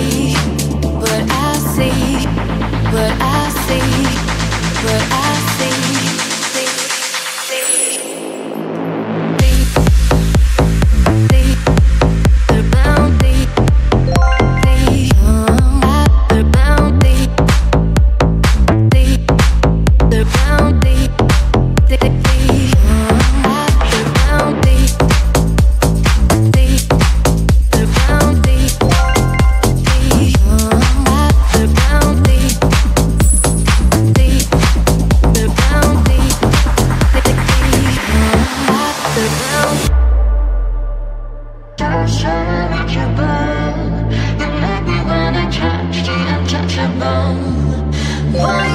awake your bone.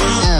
Uh.